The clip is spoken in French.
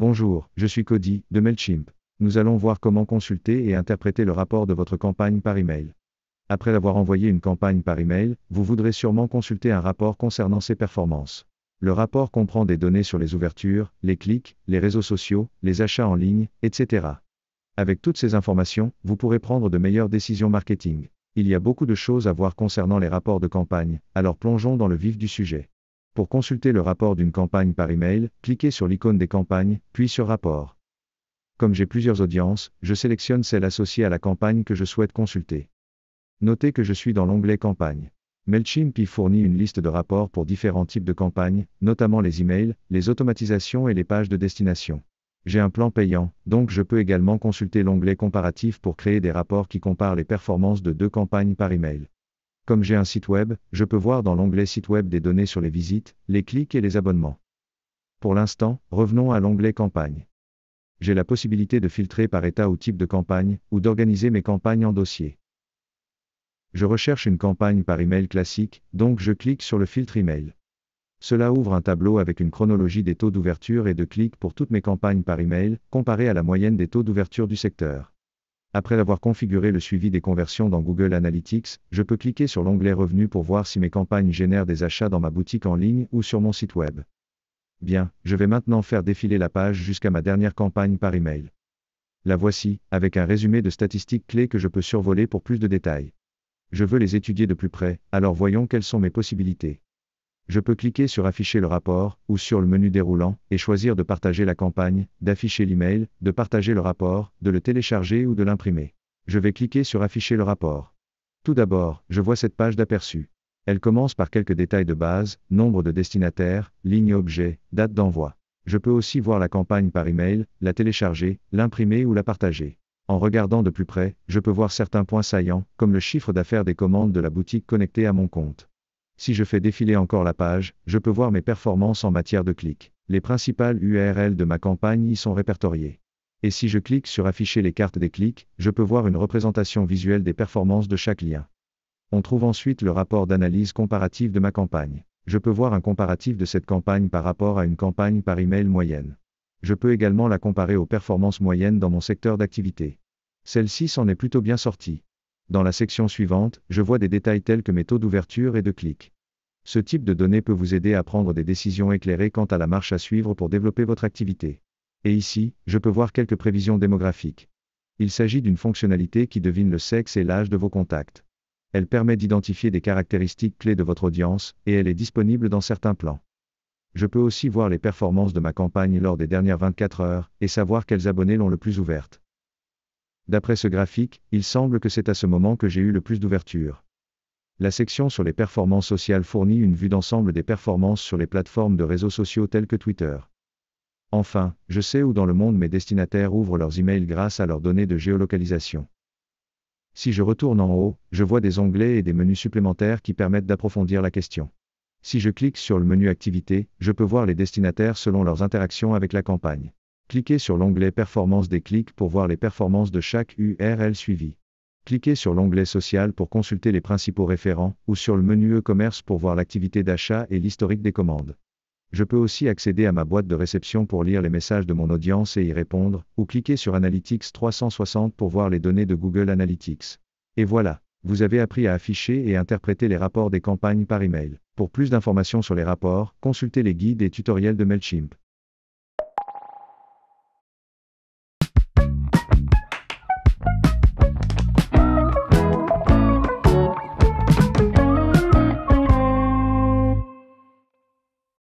Bonjour, je suis Cody, de MailChimp. Nous allons voir comment consulter et interpréter le rapport de votre campagne par email. Après avoir envoyé une campagne par email, vous voudrez sûrement consulter un rapport concernant ses performances. Le rapport comprend des données sur les ouvertures, les clics, les réseaux sociaux, les achats en ligne, etc. Avec toutes ces informations, vous pourrez prendre de meilleures décisions marketing. Il y a beaucoup de choses à voir concernant les rapports de campagne, alors plongeons dans le vif du sujet. Pour consulter le rapport d'une campagne par email, cliquez sur l'icône des campagnes, puis sur Rapport. Comme j'ai plusieurs audiences, je sélectionne celle associée à la campagne que je souhaite consulter. Notez que je suis dans l'onglet Campagne. MailChimp fournit une liste de rapports pour différents types de campagnes, notamment les emails, les automatisations et les pages de destination. J'ai un plan payant, donc je peux également consulter l'onglet comparatif pour créer des rapports qui comparent les performances de deux campagnes par email. Comme j'ai un site web, je peux voir dans l'onglet site web des données sur les visites, les clics et les abonnements. Pour l'instant, revenons à l'onglet campagne. J'ai la possibilité de filtrer par état ou type de campagne, ou d'organiser mes campagnes en dossiers. Je recherche une campagne par email classique, donc je clique sur le filtre email. Cela ouvre un tableau avec une chronologie des taux d'ouverture et de clics pour toutes mes campagnes par email, comparé à la moyenne des taux d'ouverture du secteur. Après avoir configuré le suivi des conversions dans Google Analytics, je peux cliquer sur l'onglet Revenus pour voir si mes campagnes génèrent des achats dans ma boutique en ligne ou sur mon site web. Bien, je vais maintenant faire défiler la page jusqu'à ma dernière campagne par email. La voici, avec un résumé de statistiques clés que je peux survoler pour plus de détails. Je veux les étudier de plus près, alors voyons quelles sont mes possibilités je peux cliquer sur Afficher le rapport, ou sur le menu déroulant, et choisir de partager la campagne, d'afficher l'email, de partager le rapport, de le télécharger ou de l'imprimer. Je vais cliquer sur Afficher le rapport. Tout d'abord, je vois cette page d'aperçu. Elle commence par quelques détails de base, nombre de destinataires, ligne objet, date d'envoi. Je peux aussi voir la campagne par email, la télécharger, l'imprimer ou la partager. En regardant de plus près, je peux voir certains points saillants, comme le chiffre d'affaires des commandes de la boutique connectée à mon compte. Si je fais défiler encore la page, je peux voir mes performances en matière de clics. Les principales URL de ma campagne y sont répertoriées. Et si je clique sur Afficher les cartes des clics, je peux voir une représentation visuelle des performances de chaque lien. On trouve ensuite le rapport d'analyse comparative de ma campagne. Je peux voir un comparatif de cette campagne par rapport à une campagne par email moyenne. Je peux également la comparer aux performances moyennes dans mon secteur d'activité. Celle-ci s'en est plutôt bien sortie. Dans la section suivante, je vois des détails tels que mes taux d'ouverture et de clics. Ce type de données peut vous aider à prendre des décisions éclairées quant à la marche à suivre pour développer votre activité. Et ici, je peux voir quelques prévisions démographiques. Il s'agit d'une fonctionnalité qui devine le sexe et l'âge de vos contacts. Elle permet d'identifier des caractéristiques clés de votre audience, et elle est disponible dans certains plans. Je peux aussi voir les performances de ma campagne lors des dernières 24 heures, et savoir quels abonnés l'ont le plus ouverte. D'après ce graphique, il semble que c'est à ce moment que j'ai eu le plus d'ouverture. La section sur les performances sociales fournit une vue d'ensemble des performances sur les plateformes de réseaux sociaux telles que Twitter. Enfin, je sais où dans le monde mes destinataires ouvrent leurs emails grâce à leurs données de géolocalisation. Si je retourne en haut, je vois des onglets et des menus supplémentaires qui permettent d'approfondir la question. Si je clique sur le menu Activité, je peux voir les destinataires selon leurs interactions avec la campagne. Cliquez sur l'onglet Performance des clics pour voir les performances de chaque URL suivi. Cliquez sur l'onglet Social pour consulter les principaux référents, ou sur le menu E-commerce pour voir l'activité d'achat et l'historique des commandes. Je peux aussi accéder à ma boîte de réception pour lire les messages de mon audience et y répondre, ou cliquer sur Analytics 360 pour voir les données de Google Analytics. Et voilà, vous avez appris à afficher et interpréter les rapports des campagnes par email. Pour plus d'informations sur les rapports, consultez les guides et tutoriels de MailChimp.